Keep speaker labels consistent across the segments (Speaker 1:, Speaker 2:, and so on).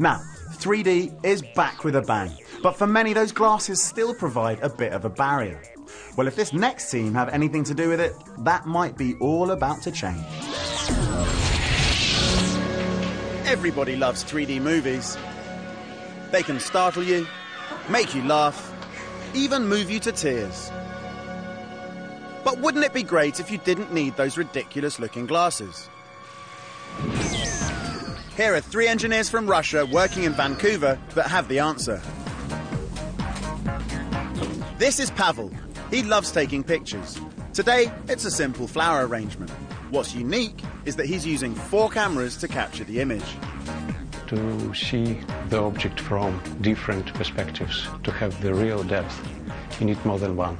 Speaker 1: Now, 3D is back with a bang, but for many, those glasses still provide a bit of a barrier. Well, if this next team have anything to do with it, that might be all about to change. Everybody loves 3D movies. They can startle you, make you laugh, even move you to tears. But wouldn't it be great if you didn't need those ridiculous looking glasses? Here are three engineers from Russia working in Vancouver that have the answer. This is Pavel. He loves taking pictures. Today, it's a simple flower arrangement. What's unique is that he's using four cameras to capture the image.
Speaker 2: To see the object from different perspectives, to have the real depth, you need more than one.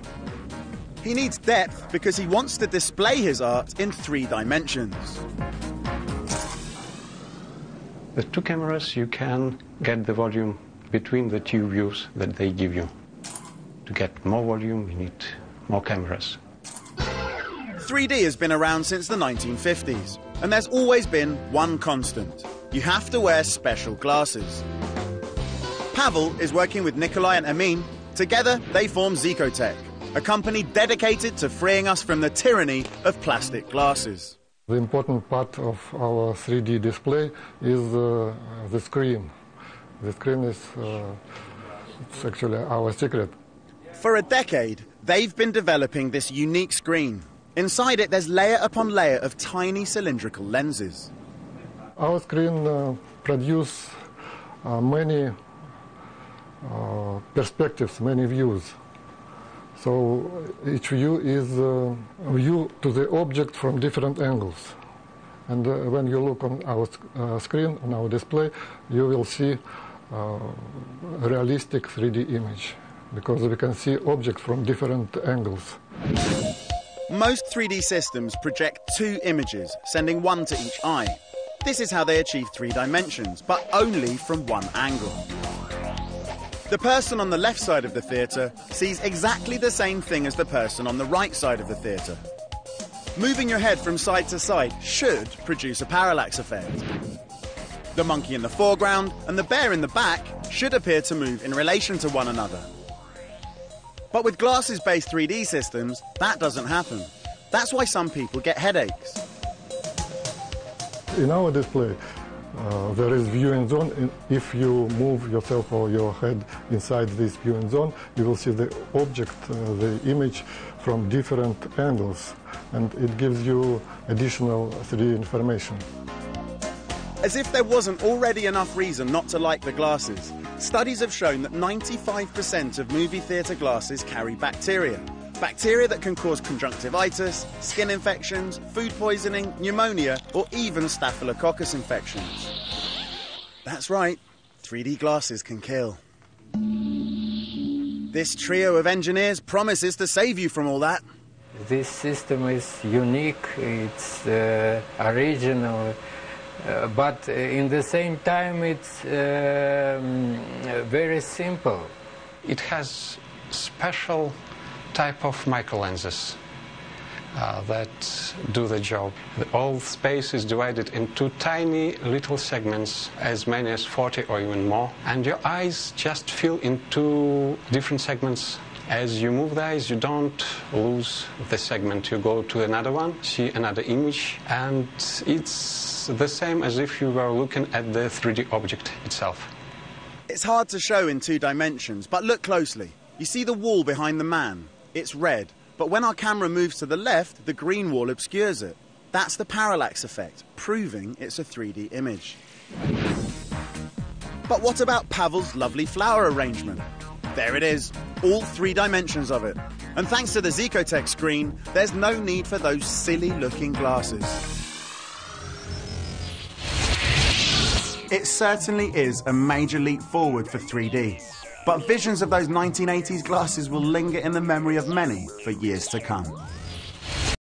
Speaker 1: He needs depth because he wants to display his art in three dimensions.
Speaker 2: With two cameras, you can get the volume between the two views that they give you. To get more volume, you need more cameras.
Speaker 1: 3D has been around since the 1950s, and there's always been one constant. You have to wear special glasses. Pavel is working with Nikolai and Amin. Together, they form Zecotek, a company dedicated to freeing us from the tyranny of plastic glasses.
Speaker 3: The important part of our 3D display is uh, the screen. The screen is uh, it's actually our secret.
Speaker 1: For a decade, they've been developing this unique screen. Inside it, there's layer upon layer of tiny cylindrical lenses.
Speaker 3: Our screen uh, produce uh, many uh, perspectives, many views. So each view is a view to the object from different angles. And uh, when you look on our uh, screen, on our display, you will see uh, a realistic 3D image because we can see objects from different angles.
Speaker 1: Most 3D systems project two images, sending one to each eye. This is how they achieve three dimensions, but only from one angle. The person on the left side of the theatre sees exactly the same thing as the person on the right side of the theatre. Moving your head from side to side should produce a parallax effect. The monkey in the foreground and the bear in the back should appear to move in relation to one another. But with glasses based 3D systems, that doesn't happen. That's why some people get headaches.
Speaker 3: In our display, uh, there is viewing zone. If you move yourself or your head inside this viewing zone, you will see the object, uh, the image from different angles, and it gives you additional 3D information.
Speaker 1: As if there wasn't already enough reason not to like the glasses, studies have shown that 95% of movie theatre glasses carry bacteria. Bacteria that can cause conjunctivitis, skin infections, food poisoning, pneumonia, or even staphylococcus infections. That's right, 3D glasses can kill. This trio of engineers promises to save you from all that.
Speaker 4: This system is unique, it's uh, original, uh, but in the same time it's um, very simple.
Speaker 2: It has special type of microlenses uh, that do the job. All space is divided into tiny little segments, as many as 40 or even more, and your eyes just fill into different segments. As you move the eyes, you don't lose the segment. You go to another one, see another image, and it's the same as if you were looking at the 3D object itself.
Speaker 1: It's hard to show in two dimensions, but look closely. You see the wall behind the man? It's red, but when our camera moves to the left, the green wall obscures it. That's the parallax effect, proving it's a 3D image. But what about Pavel's lovely flower arrangement? There it is, all three dimensions of it. And thanks to the Zecotek screen, there's no need for those silly looking glasses. It certainly is a major leap forward for 3D. But visions of those 1980s glasses will linger in the memory of many for years to come.